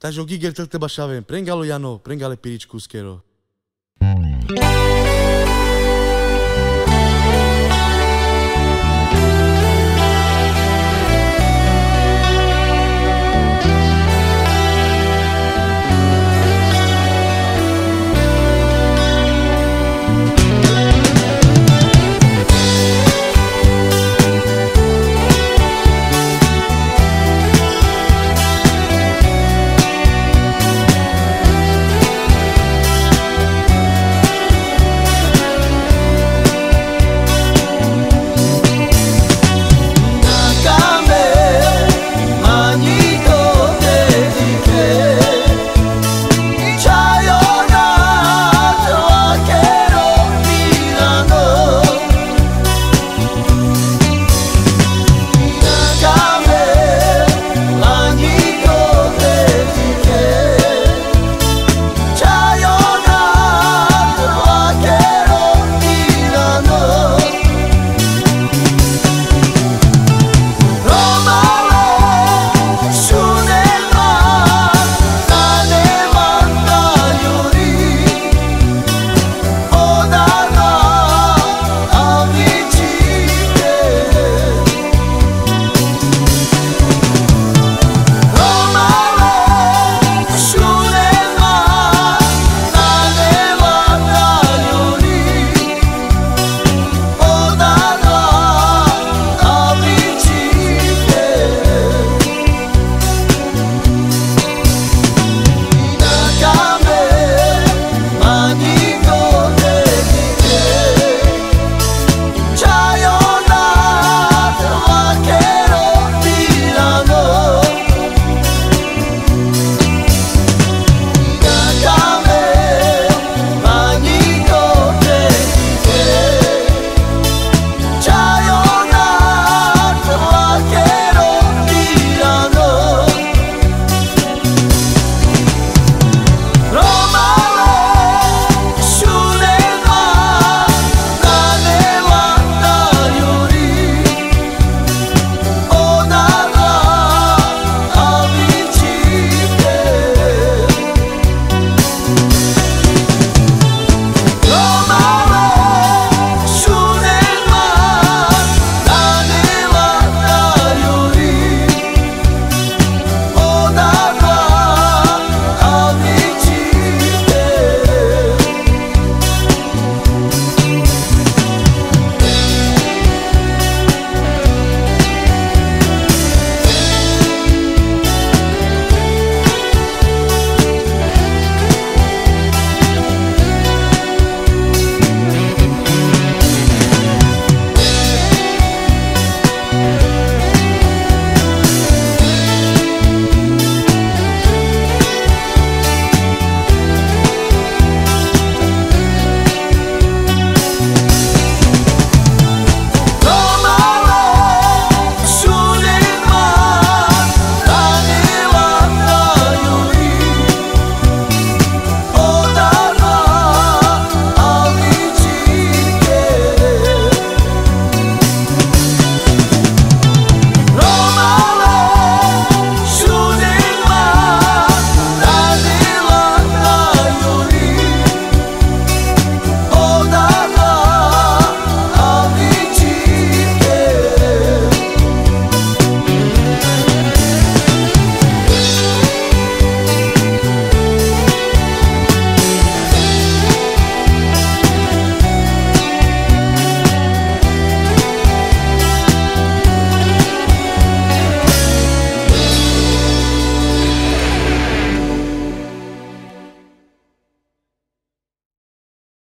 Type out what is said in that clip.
Takže o Giger to treba šavem. Prengalo Jano, prengale Piričku skero. thank